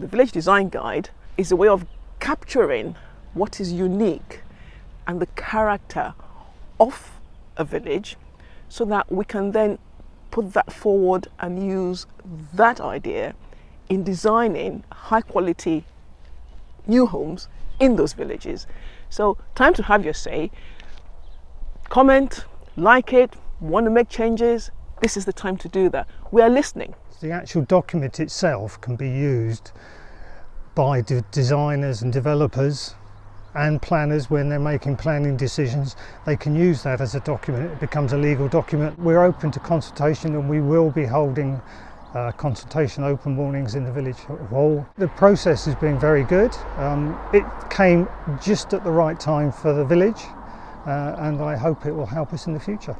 The Village Design Guide is a way of capturing what is unique and the character of a village so that we can then put that forward and use that idea in designing high quality new homes in those villages. So, time to have your say. Comment, like it, want to make changes. This is the time to do that. We are listening. The actual document itself can be used by de designers and developers and planners when they're making planning decisions. They can use that as a document. It becomes a legal document. We're open to consultation and we will be holding uh, consultation open mornings in the village hall. The process has been very good. Um, it came just at the right time for the village uh, and I hope it will help us in the future.